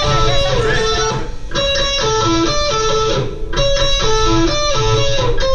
Woo!